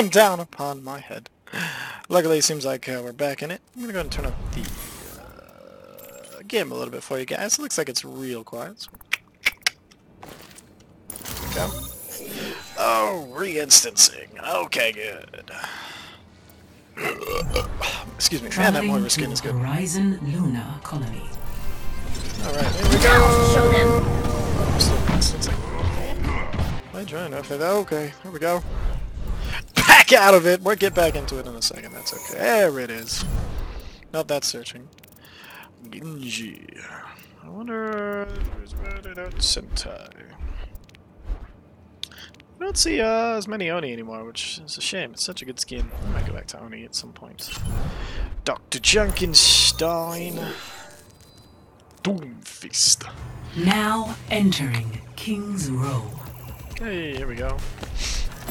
coming down upon my head. Luckily, it seems like uh, we're back in it. I'm gonna go and turn up the uh, game a little bit for you guys. It looks like it's real quiet. There we go. Oh, re-instancing. Okay, good. Excuse me. Man, that Moira skin is good. Horizon Lunar Colony. Alright, here we go! Show them! Still instancing. Am I trying? Okay, okay, here we go. Back out of it! We'll get back into it in a second, that's okay. There it is. Not that searching. Genji. I wonder who's out Sentai. I don't see uh, as many Oni anymore, which is a shame. It's such a good skin. I might go back to Oni at some point. Dr. Junkenstein. Doomfist. Now entering King's Row. Hey, here we go.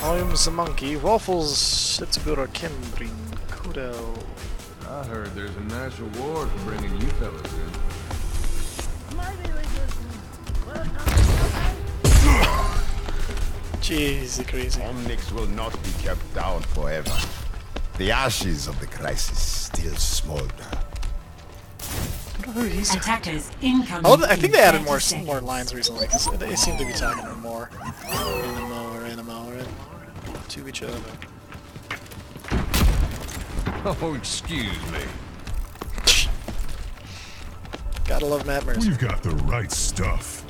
I'm the monkey. Waffles, Setsugura, Kenbrin, Kudo. I heard there's a national award for bringing you fellas in. My village Jeez, crazy. Omnics will not be kept down forever. The ashes of the crisis still smolder. Oh. Attackers incoming. Oh, I think they added more more lines recently because they seem to be talking more to each other. Oh, excuse me. Gotta love Matt Mercer. We've got the right stuff.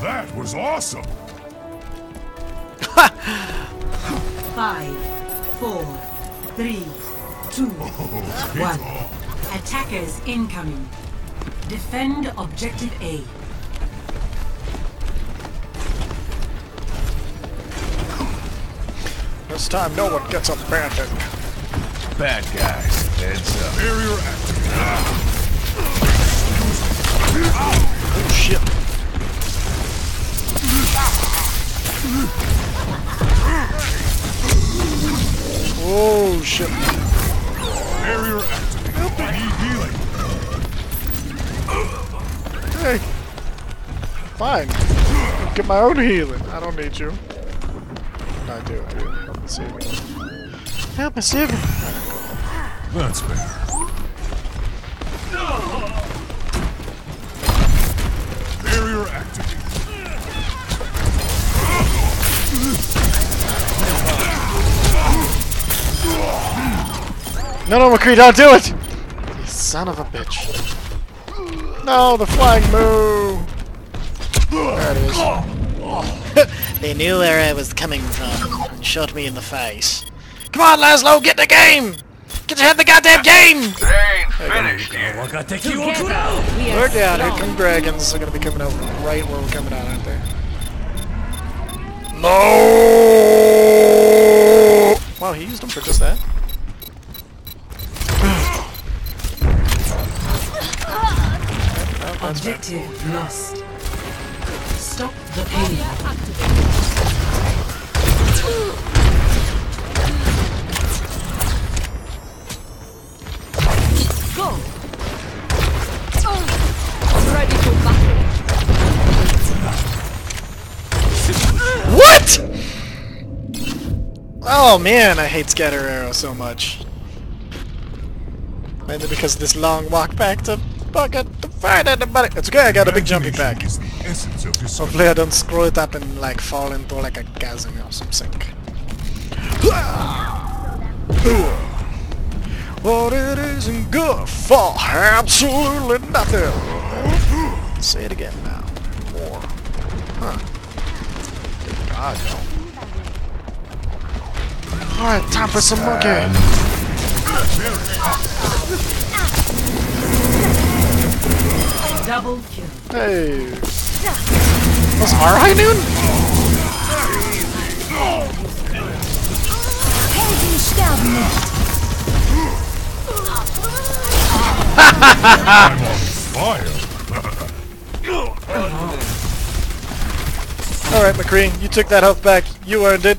That was awesome! Five, four, three, two, Oh, take one. off. Attackers incoming. Defend objective A. This time, no one gets abandoned. Bad guys. Heads up. Barrier activated. Oh shit! Oh shit! Barrier activated. I need healing. Hey, fine. Get my own healing. I don't need you. I do. I do. Help me save me. Help me save me. That's better. Barrier activated. No, no, McCree, don't do it! You son of a bitch. No, the flying moo! There it is. They knew where I was coming from and shot me in the face. Come on, Laszlo, get the game! Get your head in the goddamn game! Ain't finished yet. Look out, here come dragons. They're gonna be coming out right where we're coming out, aren't they? No! Wow, he used them for just that? Objective lost. Stop the pain. Oh man, I hate Scatter Arrow so much. Mainly because of this long walk back to fucking to fight anybody. It's okay, I got a big jumping pack. Imagination is the essence of Hopefully I don't screw it up and like fall into like a chasm or something. What it isn't good for absolutely nothing. Say it again now. More. Huh. God, no. Alright, time for some monkey. Double kill. Hey. Was our high noon? I'm on fire. Alright, McCree, you took that health back. You earned it.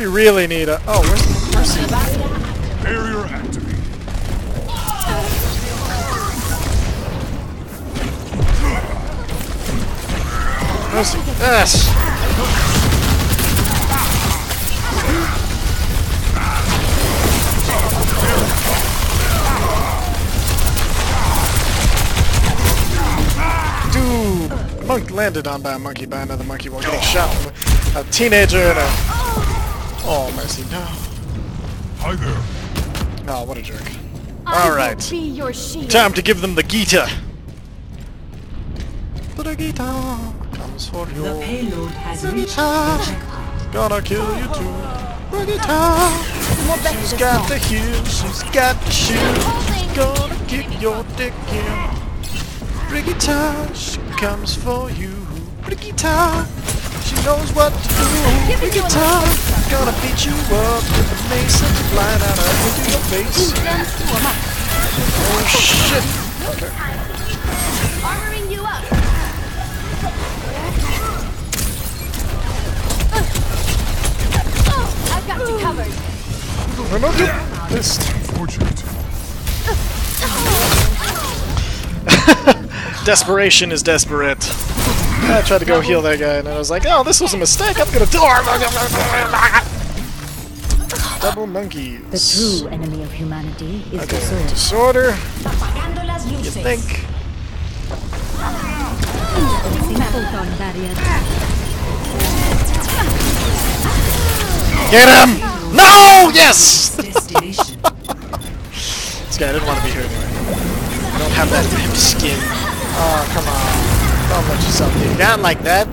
We really need a. Oh, where's the mercy? Barrier activated. Mercy. Yes. Dude, monk landed on by a monkey by another monkey while getting shot. A teenager and a Oh, mercy, no. Hi there. No, what a jerk. I Alright. Be your shield. Time to give them the Gita! The Gita comes for you. The payload has reached Gita, the gonna kill you too. The Gita, she's got the heel, she's got the shield. She's gonna kick your dick in. Brigitte, she comes for you. Brigitte, she knows what to do. Brigitte, gonna beat you up with the mace and blind out into your face. Oh shit! Armoring you up. Oh, I've got you covered. Remove your fist. Fortunate. Desperation is desperate. I tried to go heal that guy, and I was like, oh, this was a mistake. I'm gonna do Double monkeys. The true enemy of humanity is Okay, disorder. disorder. You think? Placing photon barrier. Get him! No! Yes! Destination. This guy didn't want to be here anyway. I don't have that pimp skin. Oh, come on. Don't let yourself get down like that.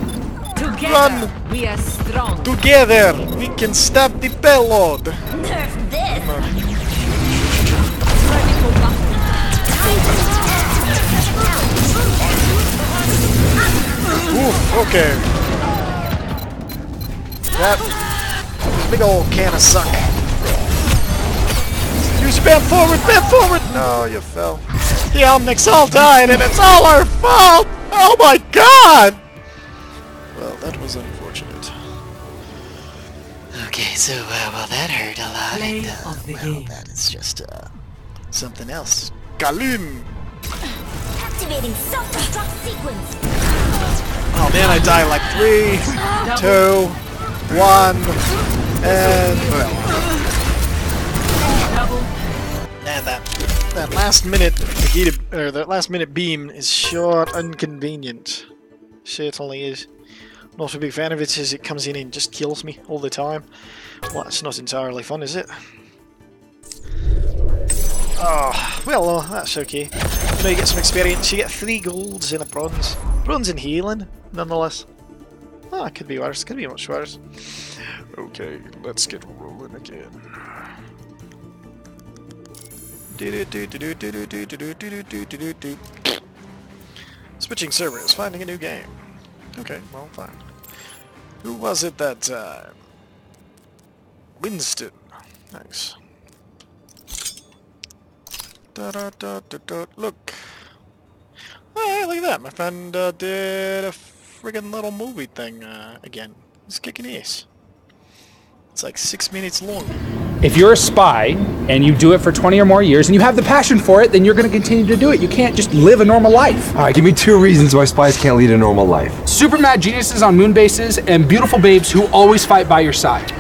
Together, Run! we are strong. Together, we can stop the payload. Nerf this. Ready for. Oof, okay. That big old can of suck. Use your bam forward, bam forward! No, you fell. The Omnics all died and it's all our fault! Oh my god! Well, that was unfortunate. Okay, so, uh, well, that hurt a lot. Play and, uh, of the well, game. that is just, uh, something else. Galim! Activating self-destruct sequence. Oh man, I die like three, two, one, and well, Double. and that that last minute Vegeta, or that last minute beam is sure inconvenient. Certainly is. Not a big fan of it as it comes in and just kills me all the time. Well, it's not entirely fun, is it? Oh, well, uh, that's okay. You know, you get some experience. You get three golds and a bronze. Bronze and healing, nonetheless. Oh, it could be worse. Could be much worse. Okay, let's get rolling again. Switching servers, finding a new game. Okay, well, fine. Who was it that time? Winston. Nice. Da da da da da. Look. Hey, look at that. My friend uh, did a friggin' little movie thing uh, again. He's kicking ass. It's like six minutes long. If you're a spy and you do it for 20 or more years and you have the passion for it, then you're going to continue to do it. You can't just live a normal life. All right, give me two reasons why spies can't lead a normal life. Super mad geniuses on moon bases and beautiful babes who always fight by your side.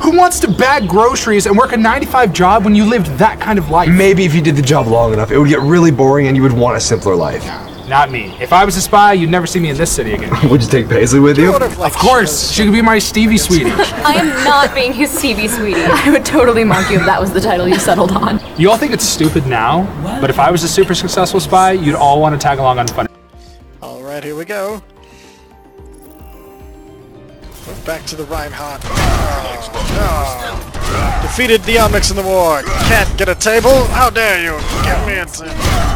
Who wants to bag groceries and work a 95 job when you lived that kind of life? Maybe if you did the job long enough, it would get really boring and you would want a simpler life. Not me. If I was a spy, you'd never see me in this city again. Would you take Paisley with you? Of course, she could be my Stevie sweetie. I am not being his TV sweetie. I would totally mock you if that was the title you settled on. You all think it's stupid now, but if I was a super successful spy, you'd all want to tag along on fun. Alright, here we go. We're back to the Reinhardt. Oh, no. Defeated the Omnics in the war. Can't get a table? How dare you? Get me a table.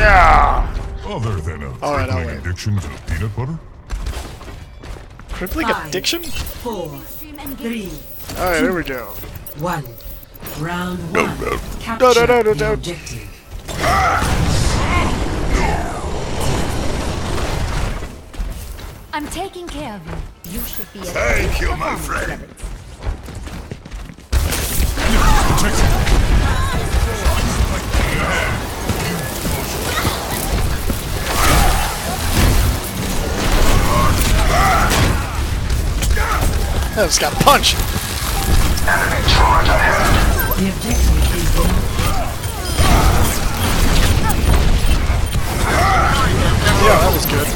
Yeah. Other than a All right, crippling wait. addiction to peanut butter? Crippling Five. addiction? Four. Three. Alright, here we go. One. Round one. Da, Capture da. objective. I'm taking care of you. You should be Thank you, my friend. I just got punched. The objective is Yeah, that was good.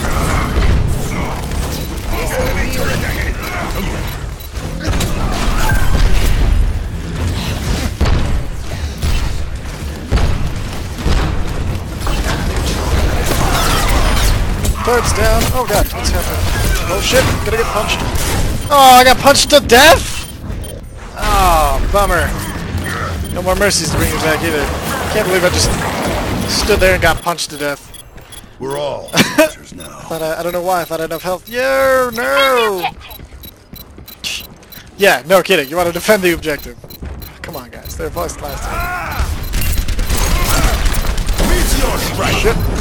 Third's down. Oh god, what's happening? Oh shit, gonna get punched. Oh, I got punched to death? Oh, bummer. No more mercies to bring me back either. Can't believe I just stood there and got punched to death. We're all soldiers now. Thought I, I don't know why. I thought I had enough health. Yeah, no. Yeah, no kidding. You want to defend the objective. Come on, guys. They're voiced last time. Meteor Shit.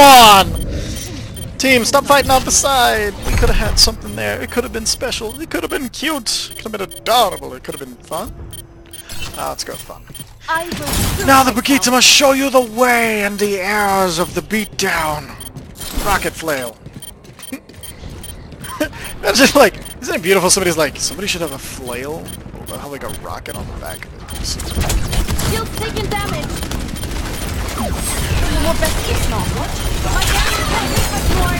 Come on! Team, stop fighting off the side! We could have had something there. It could have been special. It could have been cute. It could have been adorable. It could have been fun. Ah, let's go fun. I will Now the Brigitte must show you the way and the errors of the beatdown. Rocket flail. That's just like, isn't it beautiful? Somebody's like, somebody should have a flail. Or have like a rocket on the back of it. It's- Shield taking damage. No more best case now. What? My damage can hit much more.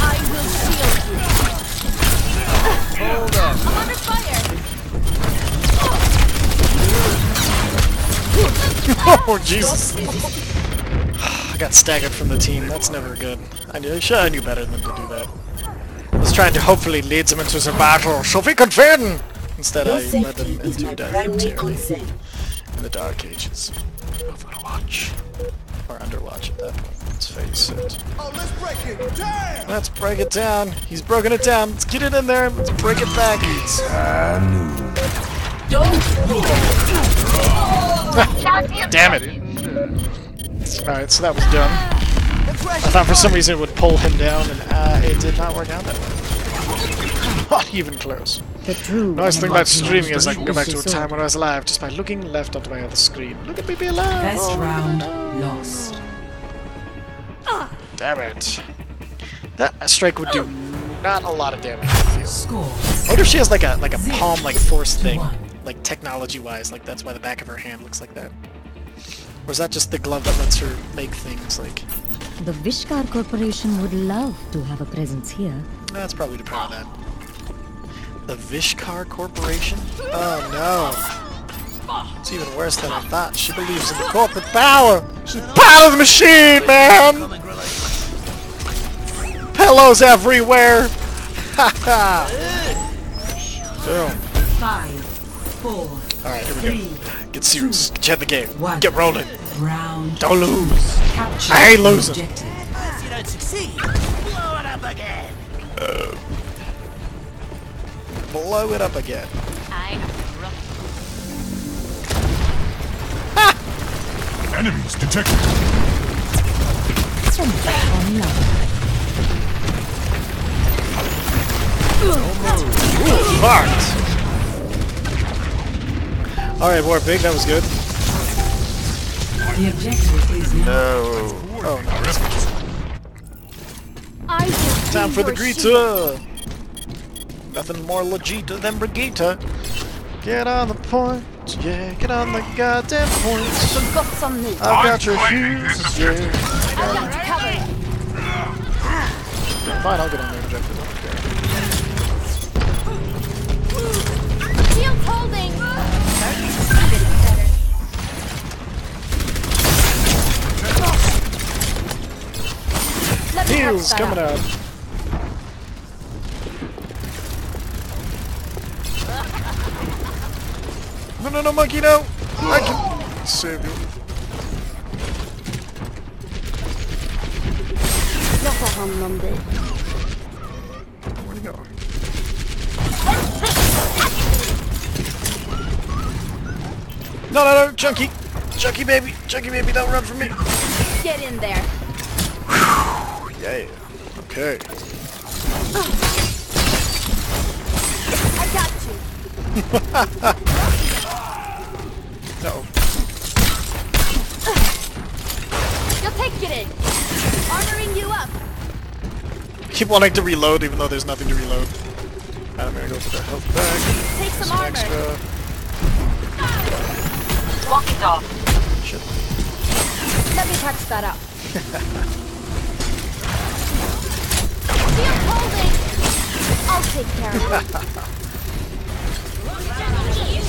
I will shield you. Hold up. I'm under fire. oh Jesus! I got staggered from the team. That's never good. I knew, I knew better than to do that. I was trying to hopefully lead them into the battle so we could win. Instead, I led them into in the dark ages of Overwatch or Underwatch at that point. Let's face it. let's break it. Damn! Let's break it down. He's broken it down. Let's get it in there. Let's break it back. Damn it. Alright, so that was done. I thought for some reason it would pull him down, and uh, it did not work out that way. Not even close. The true Nice thing about streaming is I can go back to a time when I was alive just by looking left onto my other screen. Look at me be alive! best Oh, round lost. Ah. Damn it. That strike would do not a lot of damage, I feel. Score. I wonder if she has like a like a palm like force thing, like technology wise, like that's why the back of her hand looks like that. Or is that just the glove that lets her make things like? The Vishkar Corporation would love to have a presence here. That's probably the power of that. The Vishkar Corporation? Oh no. It's even worse than I thought. She believes in the corporate power. She's part of the machine, man. Pillows everywhere. Ha ha. Boom. Five, four, All right, here we go. Get serious. Get you in the game. one. Get rolling. Round. Don't lose. Capture I hate the losing. objective. Blow it up again. Uh, I Enemies detected. Marked. All right, more big. That was good. The objective is No. Oh no. Time for the your shield. Greta. Nothing more legit than Brigitte. Get on the point. Yeah, get on the goddamn point. Got some news. I've got your shoes. Yeah. I've got you covered. Fine, I'll get on the objective. Okay. Shield holding. Let me Heal help is that coming up. out. No, no, no, monkey, no! I can save you. Jag tar hand om dig. Where'd he go? No, no, no, Chunky! Chunky baby! Chunky baby, don't run from me! Get in there. Yeah. Okay. Ah. I got you. Keep wanting to reload even though there's nothing to reload. Alright, I'm gonna go for the health bag. Take some Some armor. extra. Shit. Let me patch that up. Feel holding. I'll take care of it.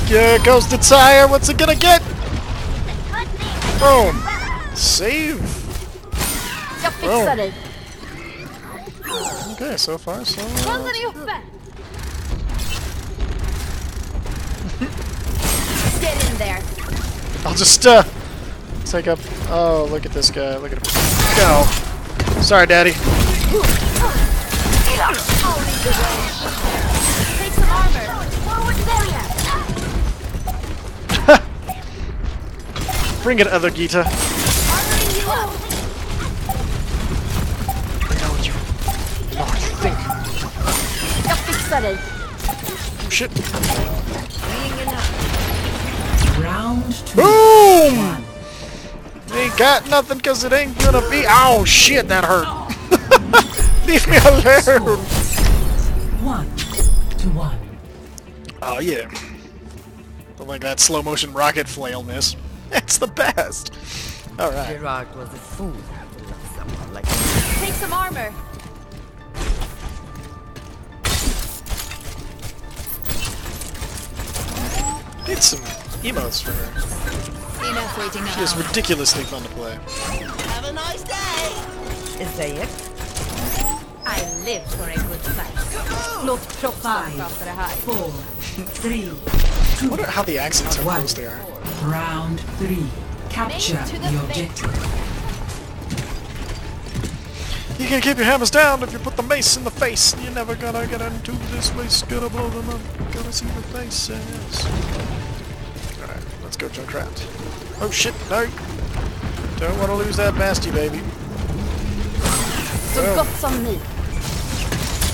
Here goes the tire. What's it gonna get? Boom. Save. Jag fixar dig. Okay, so far so. Håller. Get in there. I'll just uh take up. Oh, look at this guy. Look at him. Go. Sorry, Daddy. Take some armor. Bring it, other Gita. Jag fixar dig. Oh, shit. Round two. Boom! Ain't got nothing because it ain't gonna be. Oh shit, that hurt. Leave me alone. One to one. Oh yeah. Don't like that slow motion rocket flail miss. It's the best. All right. Gerard was a fool to love someone like Take some armor. Need some emotes for her. Enough waiting She is ridiculously fun to play. Have a nice day! Is that it? I live for a good fight. Låt kroppsvärk prata det här. Four, three, I wonder how the accents how close they are. round three. Capture to the the objective. You can keep your hammers down if you put the mace in the face. You're never gonna get into this mace. Gonna blow them up. Gonna see the faces. Alright, let's go Junkrat. Oh shit, no. Don't want to lose that Basti, baby. Så Boom. gott som ni.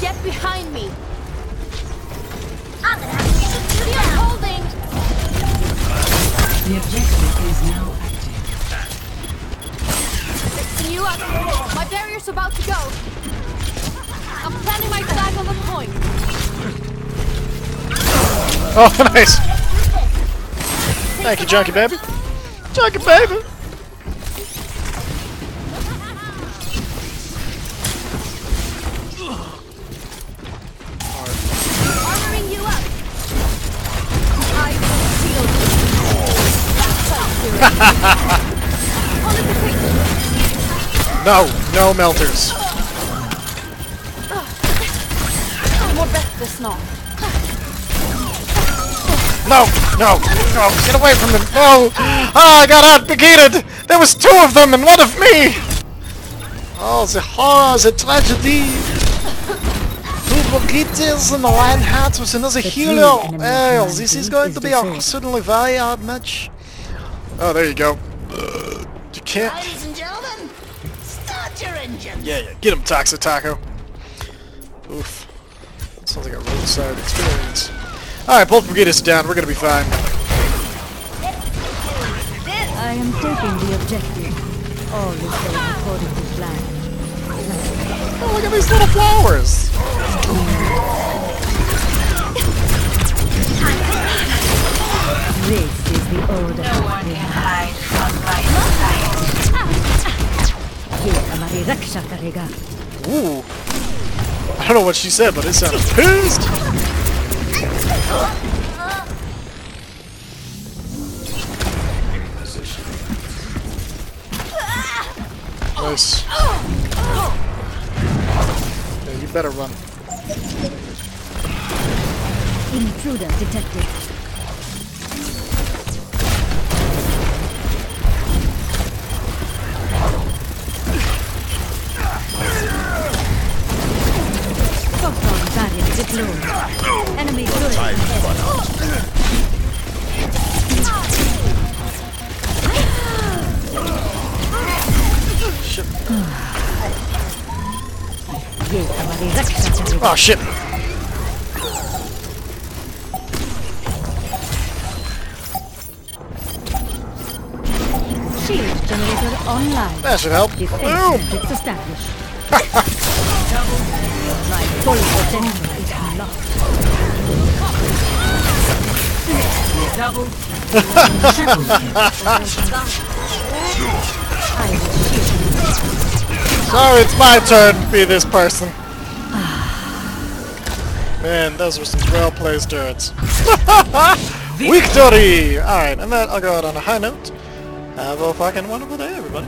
Get behind me. I'm gonna have to get Feel holding. The objective is now active. Fixing you up. My barrier's about to go. I'm planting my flag on the point. Oh, nice. Thank you, Junkie Baby. Junkie Baby. Armoring you up. I will shield No, no, no, get away from them. No. Ah, I got out begated. There was two of them and one of me. Oh, the horror, the tragedy. Two Brigittes and a lion hat with another hero. enemy Well, command this is going is to be a defeated. certainly very hard match. Oh, there you go. Uh, you can't. Ladies and gentlemen, start your engine! Yeah, yeah. Get him, Toxa Taco. Oof. That sounds like a roadside experience. Alright, both Brigittes are down. We're gonna be fine. I am taking the objective. All is going according to plan. Oh, look at these little flowers. This is the order. No one can hide from my sight. Ye hamari raksha karega. Ooh. I don't know what she said, but it sounded pissed. Nice. better run. Intruder detected. Photon barrier deployed. Oh shit! Shield generator online. That should help. Boom! matrix established. My full potential is unlocked. Double. I will So it's my turn to be this person. Man, those were some well-placed turrets. Victory! Alright, and that I'll go out on a high note. Have a fucking wonderful day, everybody.